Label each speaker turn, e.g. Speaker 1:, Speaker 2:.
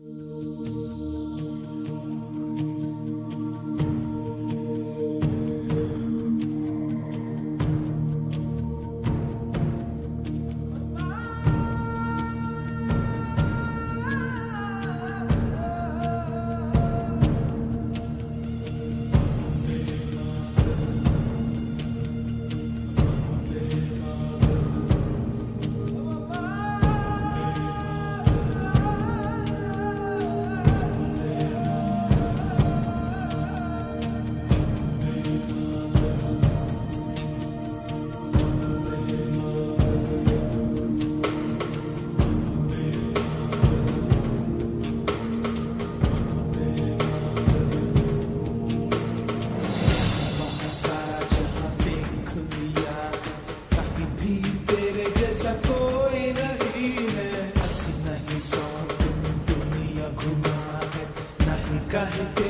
Speaker 1: mm carreteiro.